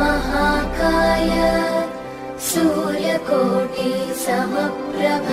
महाकाय सूर्यकोटि समप्रभ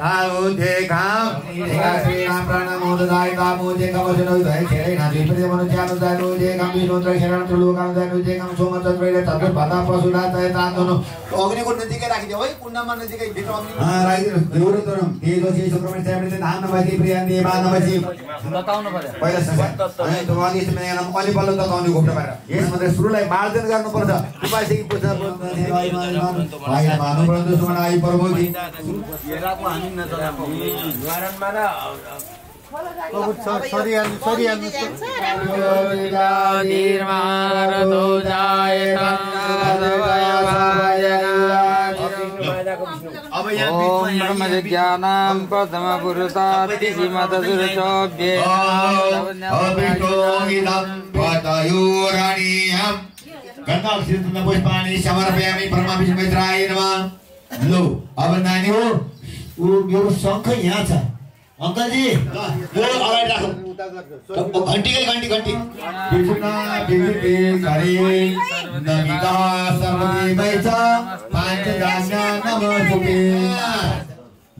भाव देखा काम Na Jai Priya Manu Janu Dai Nu Jeka Vishnu Trai Sharan Tulu Kam Dai Nu Jeka Soma Trai Dai Tatu Bata Pasuna Dai Tatu अग्निको नजिकै राखिदियो है कुण्डमा नजिकै भित्र अग्नि राइदिनु देउरो तरम तेजसी सुब्रमण्य साहेबले चाहिँ धाम नभएपछि प्रियान्दी मा नभएपछि बताउनु पर्यो पहिला सबै अनि त्यो अघि चाहिँ यहाँ अलि बल्ल तताउने घुम्न पाएर यसमा चाहिँ सुरुलाई मार्जन गर्नुपर्छ उपासेकी पूजा भाइ सुमन आई प्रभुजी हेराको हामी नचलाएको अब यहाँ यहाँ- ब्रह्मज्ञानां प्रथम पुरुषाति श्रीमतसुरचोभ्ये गन्धा पुष्पाणि समर्पयामि ब्रह्मा विष्णु मित्राय नमः। लो अब नानी हो ऊ मेरो शङ्ख यहाँ छ। अङ्कलजी यो अगाडि राखौँ घन्टीकै घन्टी घन्टी विष्णु विभूति करे नमिता सर्वदेवै च पाञ्चजान्य नमस्तुते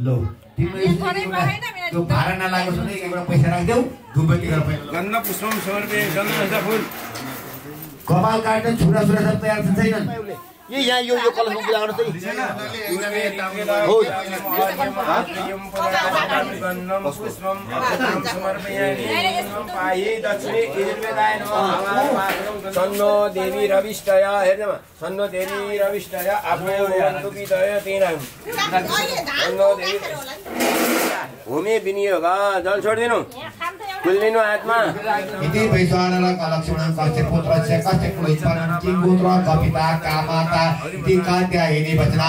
लो त्यो भाडा एउटा पैसा राखिदेऊ धुपबत्ती गरेर पैसा पुष्पम गन्ध फुल कपाल काट्ने छुरा छुरा सब तयार छ छैनन् यो यहाँ यो यो कलममा पूजा गर्नु चाहिँ सन्नो देवी रविष्टय हेर्नुमा सन्नो देवी रविष्टय आफ्नो सन्नो देवी भूमि विनियोग जल छोडिदिनु खुलिदिनु हातमा इति वैश्वानर कलक्षण कस्य पुत्र कस्य किं पुत्र कपिता कामाता इति कात्या हिनी वचना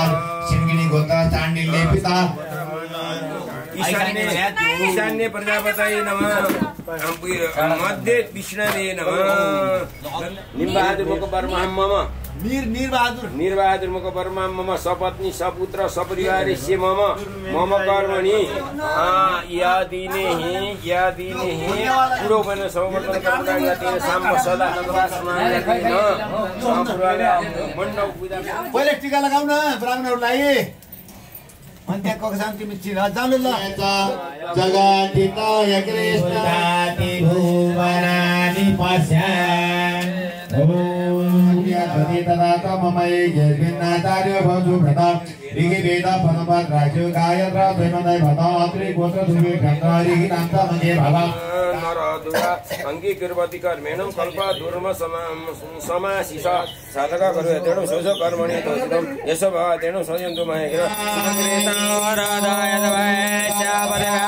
सिंगिनी गोत्र चाण्डिल्य पिता। ईशान्य ईशान्य प्रजापतये नमः। मध्ये विष्णवे नमः। निम्बहादुर मुख वर्मा मम निर निरबहादुर। निर्बहादुर वर्मा मम सपत्नी सपुत्र सपरिवारस्य मम मम कर्मणि। यादिने यादिने पुरो बन समर्पण सदा पहिले टिका लगाउ न ब्राह्मणहरूलाई। अनि त्यहाँ कक्षामा तिमी चिना जानु ल जगतिताय कृष्णाति भुवनानि पश्यन् ॐ यदि तदा तमये यस्मिन्नाचार्य भवतु भृता ऋग्वेद पदपद राजो गायत्र धैमदै भता अत्रि गोत्र धुवे गन्धा ऋगिनान्तमये भवा अंगीकुर्वति कर्मेण कल्पा धूर्म समाशिष साधक करो तेणु शोष कर्मणि दोषम यशो भव तेणु संयन्तु महे गिर सुकृतावराधाय तवै श्यापदगा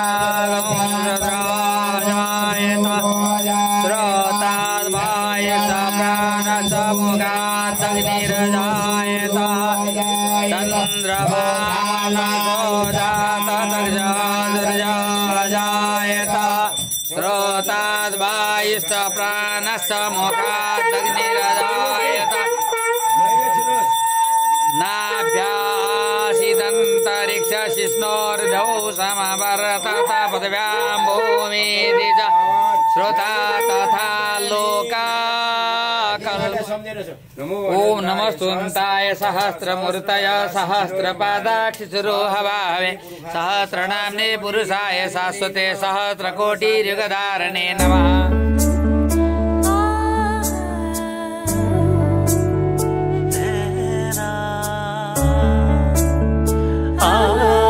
गम्भीरताय श्रोता तथा लोका ॐ नमस्तुन्ताय सहस्रमूर्तय सहस्रपादाक्षिशिरोहभावे सहस्रनाम्ने पुरुषाय शाश्वते सहस्रकोटियुगधारणे नमः मङ्गलं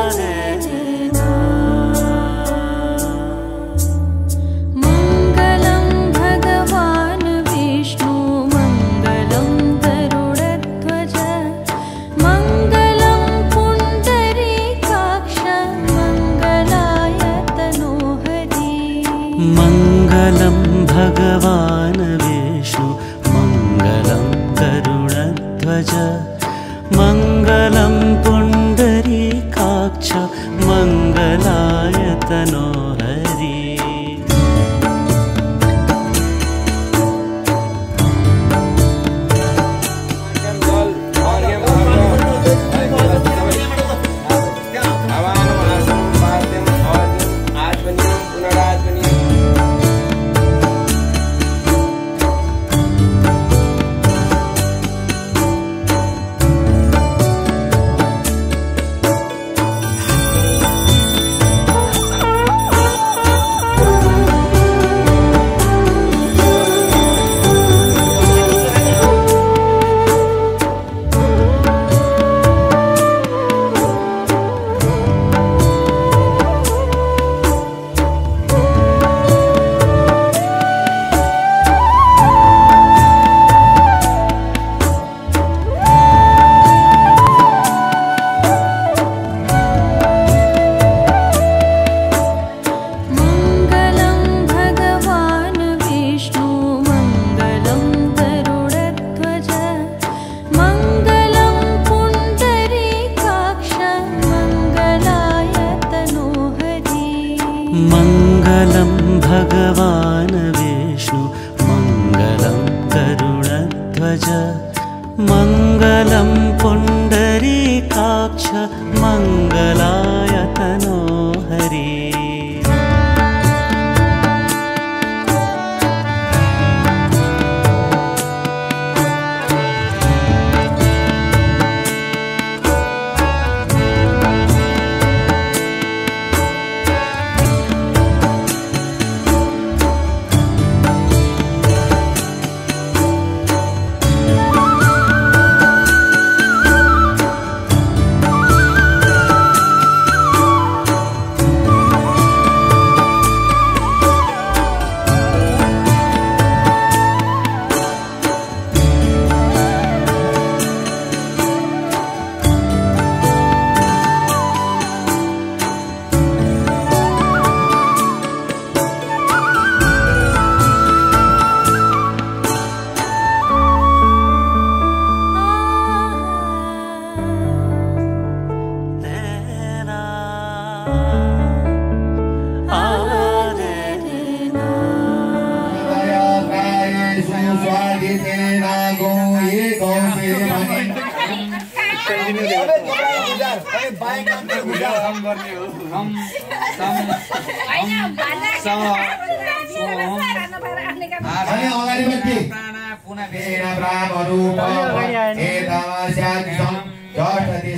तेना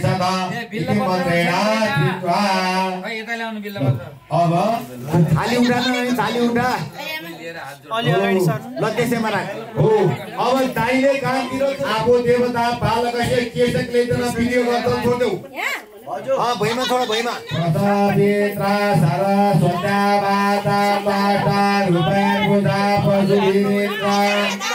सदा इति मन्त्रेण कृत्वा अब थाली उठा न थाली उठा। ल त्यसैमा राख हो अब दाइले कामतिर देवता बालकस्य भिडियो छोड्देऊ अँ भुइँमा छोड भुइँमा प्रतापेत्रा सारा स्वता बाता बाटा रुपैयाँ पूजा पशु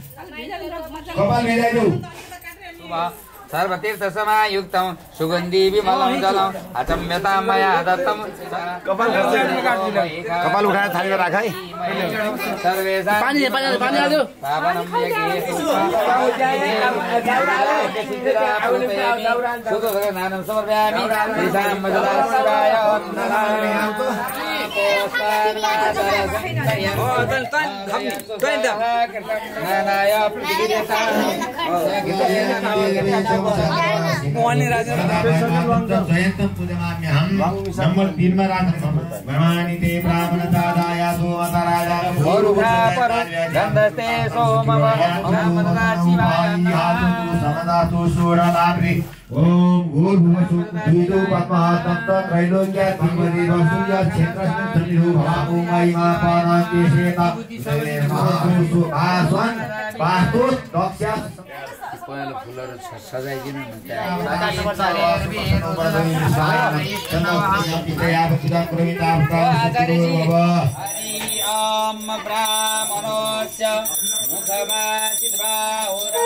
कपाल में जाए दो सर्वतीर्थ समायुक्तं सुगन्धि विमलं जलं अचम्यतां मया दत्तं कपाल कपाल उठाएर थालीमा राख है सर्वेषां नंबर तीन में राधम ब्रह्माणी ते ब्राह्मण दादाया सोमतराजा गंधस्ते सोम शिवाय समदातु सूरदाभ्री ओम भूर्भुवसु भीतो पद्मात्मत्वा त्रैलोक्या धीमहि वसुया क्षेत्रस्मिन् त्रिभु भावो महिमा पानाकेशेता सर्वे महाभूषु आसन् पास्तु दक्षा पहिलो फुलहरू सजाइदिनु ब्राह्मणोस्य मुखमा चिद्बाहुरा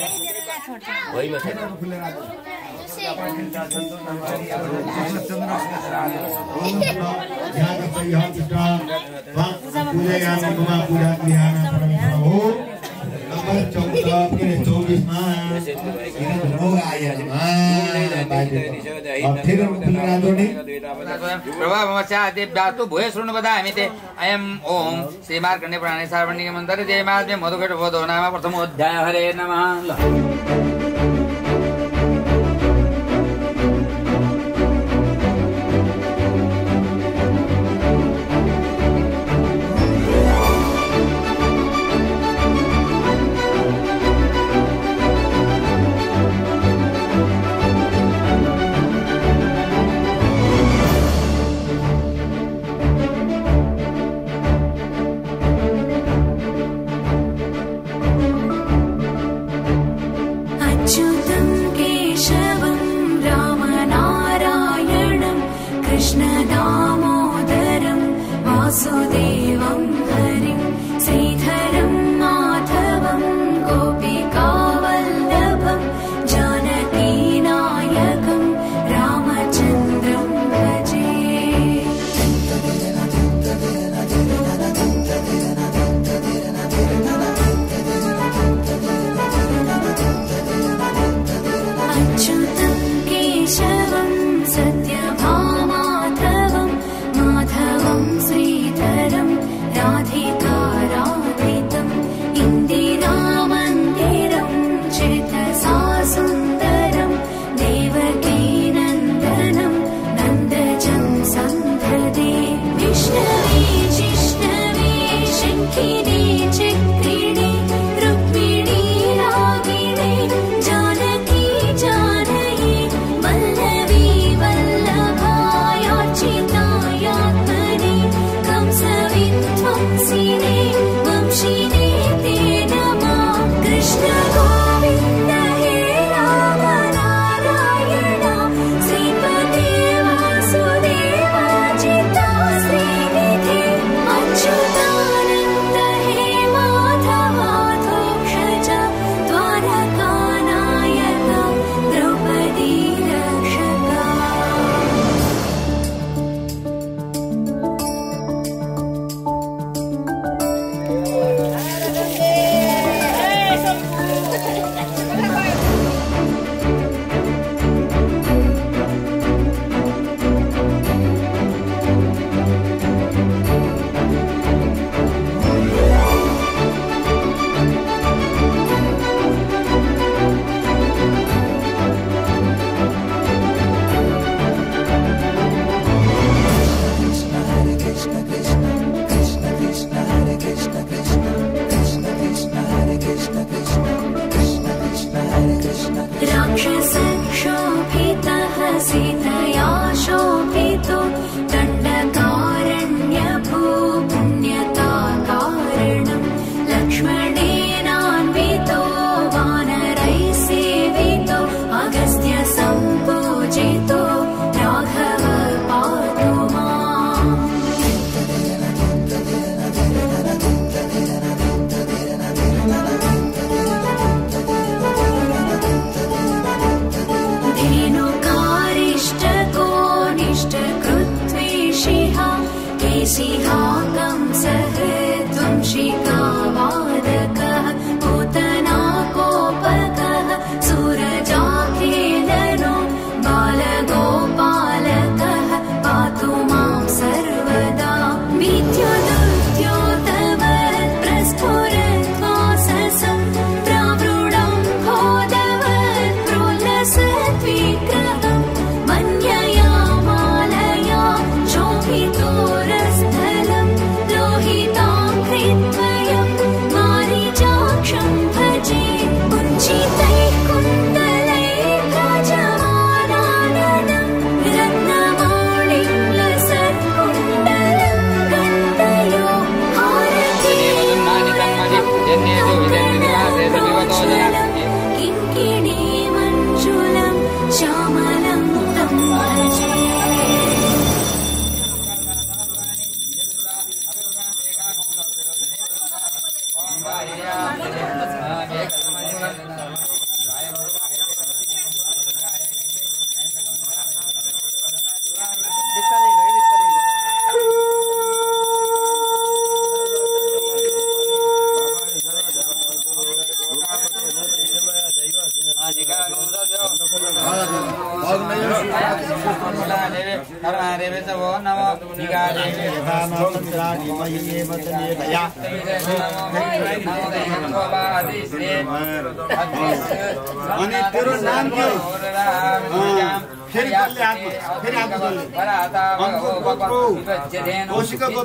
पन्ध्र भयो फुलेर आज के के समय सधैँ गुरु भुइँमा छैन नम्बर चौध के अरे चौबिसमा फेरि फुलेर आइदिने प्रभावमस्यादिव्यास्तु भूय शृणु वदामि ते अयम् ॐ श्रीमार्कण्डे पुराणे सार्वणिके मन्त्रे जयमाद्मे मधुकट बोधो नाम प्रथमोऽध्याय हरे नमः así.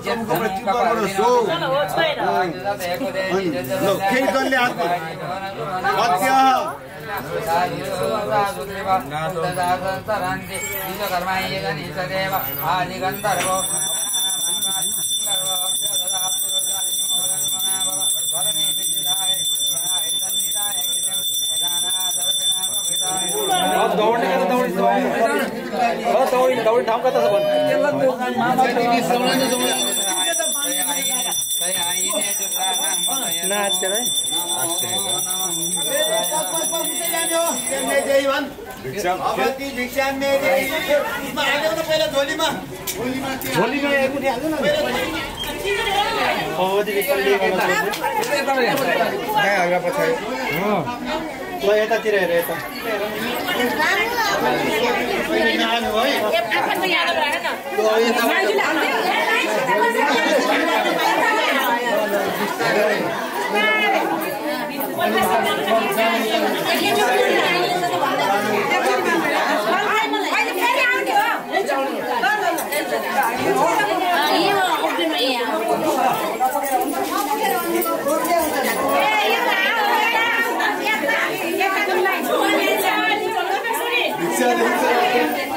कौशिक गोत्रको प्रतिबाट सो अनि ल फेरि कसले हातमा अत्य अब ती भिक्षा मेरे यसमा हाल्यौ न पहिला झोलीमा झोलीमा एकुटी हाल्नु न ल यतातिर हेर यता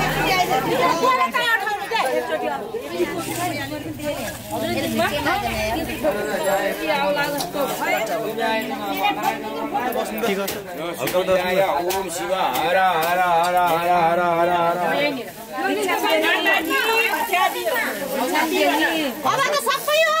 ओम शिव हर हर हर हर हर हर हर सबै हो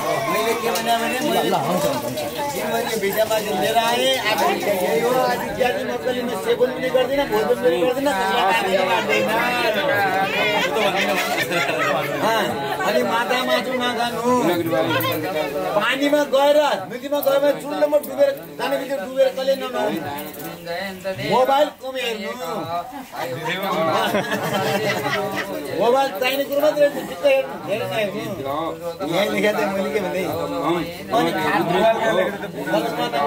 मैले के भने भने मैले भिजामा लिएर आएँ आज यही हो आज ज्यादा मक्कली म सेवन पनि गर्दिनँ भोजन पनि गर्दिनँ अनि माता मासु नखानु पानीमा गएर नदीमा गएर चुल्लोमा डुबेर जाने बित्तिकै डुबेर कहिले नखानु मोबाइल कम हेर्नु मोबाइल चाहिने कुरो मात्रै हेर्नु चित्त हेर्नु धेरै नहेर्नु यहाँ लेखेको थिएँ मैले के अनि माता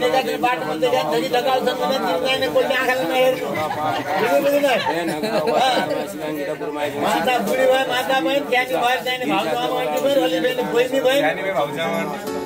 अब बाटोमा देखा ढकाल्छन् भने तिमी चाहिने कोही आँखाले नहेर्नु बुढी भयो माता भयो त्यागी भयो चाहिने बहिनी भयो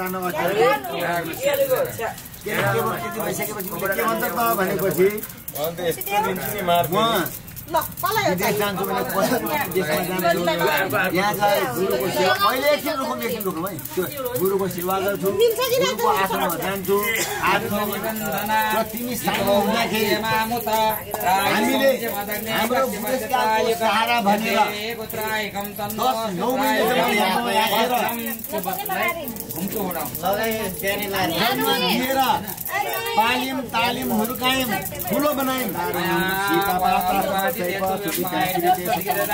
भनेपछि ल तलै यहाँ गएर गुरुको सेवा अहिले एकछिन रुखौँ एकछिन रुखौँ है त्यो गुरुको सेवा गर्छु गुरुको आश्रममा जान्छु र तिमी सानो हुँदाखेरि हामीले हाम्रो बुढेसकालको सहारा भनेर दस नौ महिनासम्म यहाँसम्म राखेर जन्म दिएर तालिम तालिम हुर्कायौँ ठुलो बनायौँ सीता माता सधैँ सुखी शान्ति देश।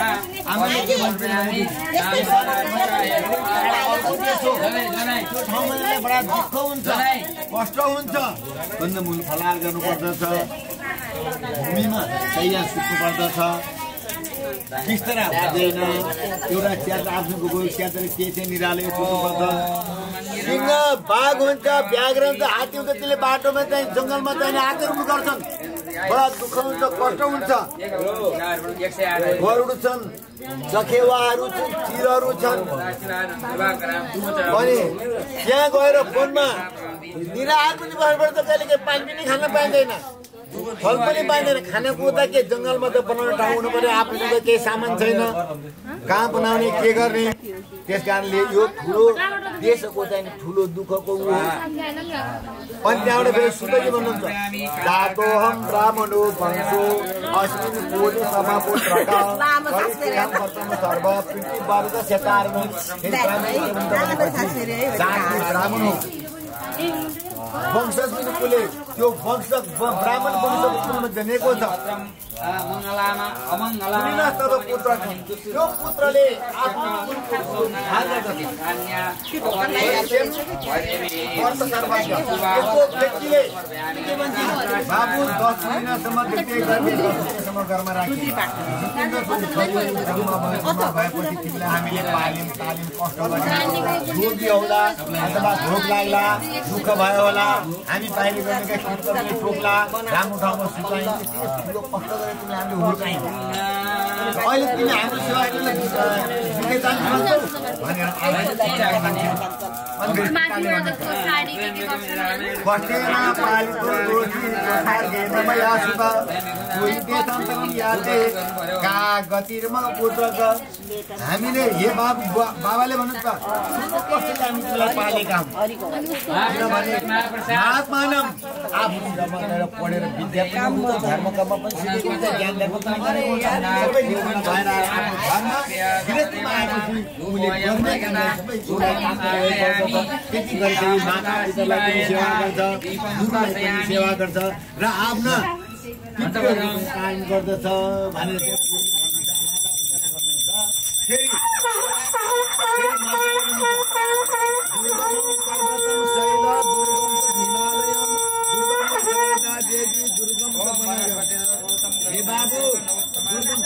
आमाले के भन्छ भने, "यस्तै त्यो ठाउँमा जाँदा बडा कष्ट हुन्छ कन्दमूल गर्नुपर्दछ भूमिमा सुत्नु पर्दछ हुँदैन एउटा आफ्नो गयो च्यात्र के निराले सिंह बाघ हुन्छ व्याघ्र हुन्छ हात्ती हुन्छ त्यसले बाटोमा चाहिँ जङ्गलमा चाहिँ आक्रमण गर्छन् बडा दुःख हुन्छ कष्ट हुन्छ। गरुड छन् चखेवाहरू छन् चिरहरू छन्। अनि त्यहाँ गएर फोनमा निराहार पनि बस्नुपर्छ कहिले काहीँ पानी पनि खान पाइँदैन। फल पनि पाइँदैन खानेकुरा के जङ्गलमा त बनाउने ठाउँ हुनु पर्यो आफूसँग केही सामान छैन। कहाँ बनाउने के गर्ने? त्यस कारणले यो ठुलो देशको चाहिँ ठुलो दुःखको हो। अनि त्यहाँबाट फेरि सुन्दरी भन्नुहुन्छ। जातो हम ब्राह्मणो वंशो अस्मिन कोटि सभा कर्तम सर्व पृथ्वी वर्ग जाति ब्राह्मण। हो वंशज पनि कसले त्यो वंश ब्राह्मण कुलमा जन्मेको छ। त्यो पुत्र त्यो पुत्रले आफ्नो व्यक्तिले बाबु दस महिनासम्म महिनासम्म घरमा राख्यो जन्म भएपछि तिमीलाई हामीले पाल्यौँ ताल्यौँ कष्ट गर्यौँ रोग बिहाउला अथवा भोक लाग्ला दुःख भयो होला हामी बाहिर खेतहरूले ठोक्ला राम्रो ठाउँमा सुतायौँ यति ठुलो कष्ट गरेर तिमीलाई हामीले हुर्कायौँ अहिले तिमी हाम्रो सेवा बिते जान्छौ भनेर बस्टेमा पालेको रोटी मया सुत यादे कागतिरमा पुत्रक हामीले हे बाबु बुवा- बाबाले भन्नु त कस्तो हामी तिमीलाई पालेका हौँ किनभने महात्मानम आफू जमानेर पढेर विद्या पनि हुन्छ धर्म कर्म पनि सिकेको हुन्छ ज्ञान धर्म पनि गरेको हुन्छ सबै निर्माण भएर आफ्नो घरमा गृहस्थीमा आएपछि उसले गर्ने गर्ने सबै छोरा काम गरेको गर्छ। त्यति पितालाई सेवा गर्छ सेवा गर्छ र आफ्ना कायम गर्दछ भनेर फेरि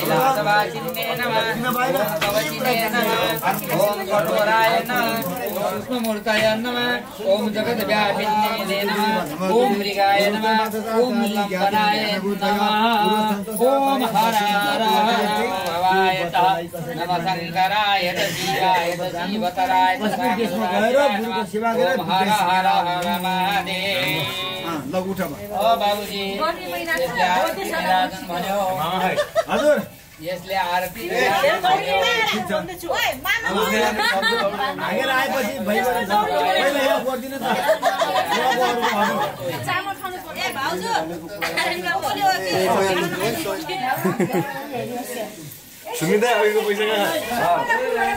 सरस्वताय नमः। गदाधराय नमः ओम कैलासवासिन्ये नमः ओम कवचिने नमः ओम कठोराय नमः ओम विष्णुमूर्तय नमः ओम जगद्व्यापिन्ये नमः ओम मृगाय नमः ओम लम्बनाय नमः हराराय भवाय नमः शङ्कराय शिवाय शिवतराय ओम हर हर हर महादेव लघु उठामा हजुर। यसले भागेर आएपछि सुमिता अघिको पैसा कहाँ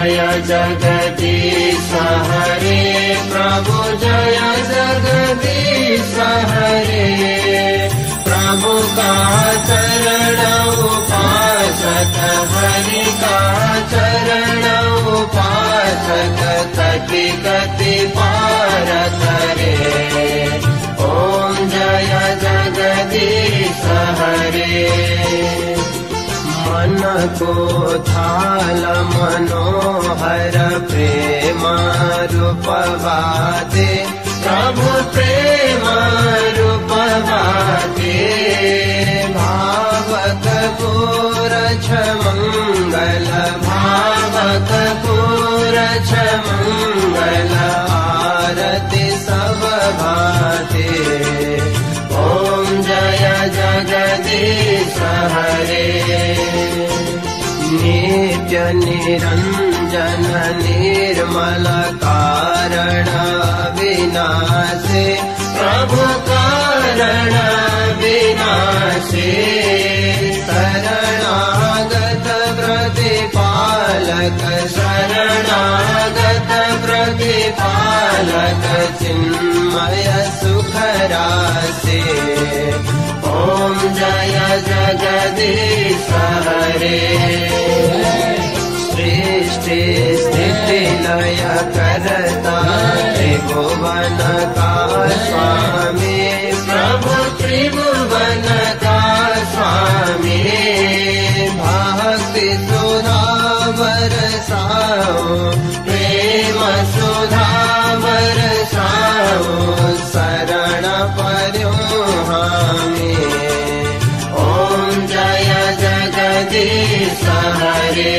जय जगदीश हरे प्रभु जय जगदीश हरे। प्रभु का चरण उपासक हरि का चरण उपासक कति कति पार करे ॐ जय जगदीश हरे ो थालनो भावक गोरछ मङ्गल भावक गोरछ मङ्गल आरति मङ्गलारतिति भाते। ॐ जय जगदीश हरे। निरञ्जन निर्मल कारण विनाशे प्रभु कारण विनाशे शरणागत प्रतिपालक शरणागत प्रतिपालक चिन्मय सुख राशि ॐ जय जगदीश हरे सृष्टि स्थिति लय करता त्रिभुवन का स्वामी प्रभु त्रिभुवन का स्वामी भक्ति सुधा बरसाओ प्रेम सुधा बरसाओ शरण पर्यो हामी ॐ जय जगदीश हरे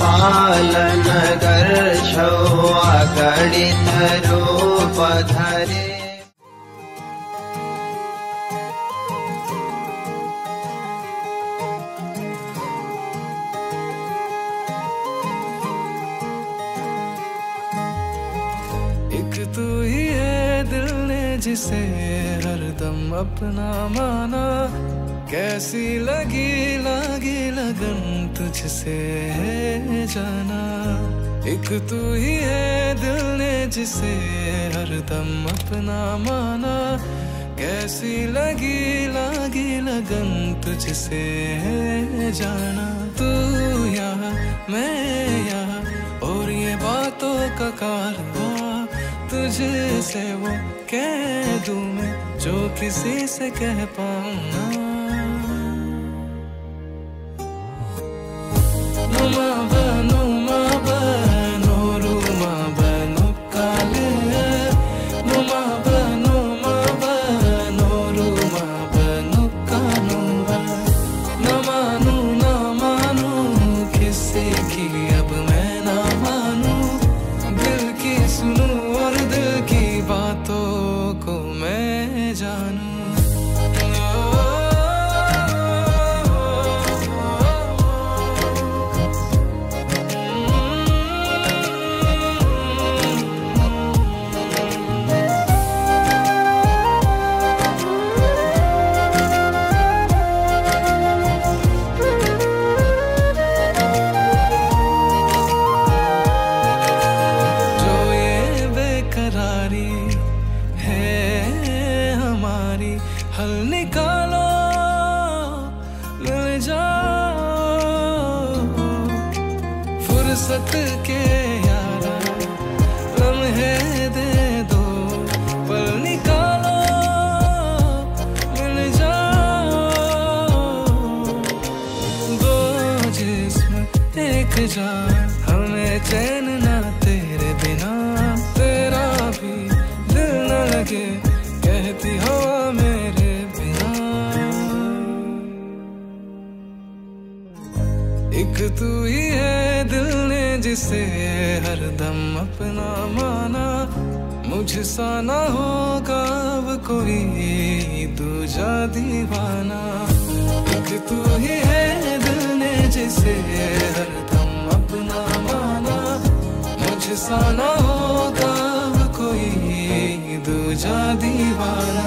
पालन गर्छौ अगणित रूप धरे। तू ही है दिल ने जिसे हरदम अपना माना। कैसी लगी लगी लगन तुझसे है जाना। एक तू ही है दिल ने जिसे हरदम अपना माना। कैसी लगी लगी लगन तुझसे है जाना। तू यहाँ, मैं यहाँ, और ये बातों का कारवा। तुझसे वो कह दूँ मैं, जो किसी से कह पाऊँ ना। नुमा जिसे हरदम अपना माना, मुझसा ना होगा अब कोई दूजा दीवाना। एक तू ही है दिल ने जिसे हरदम अपना माना, मुझसा ना होगा अब कोई दूजा दीवाना।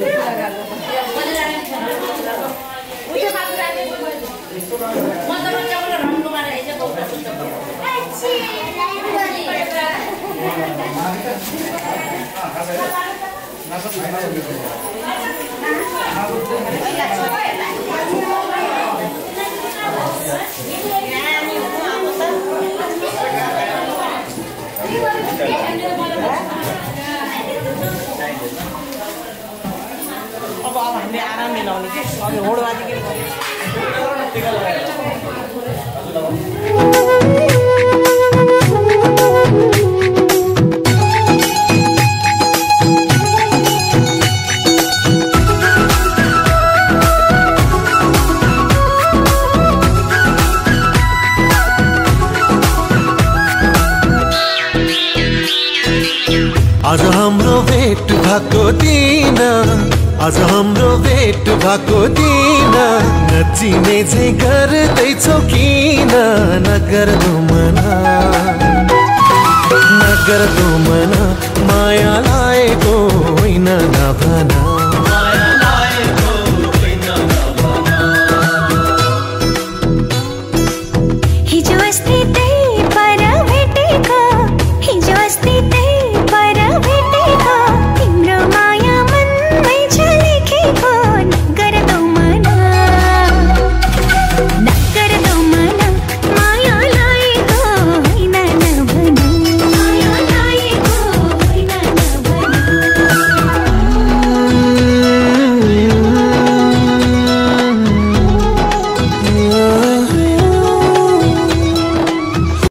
अनि अब अब हामीले आराम मिलाउने कि अघि होडबाजी आज हाम्रो भेट भएको दिन नचिने चाहिँ गर्दैछौ किन नगर मना नगर मना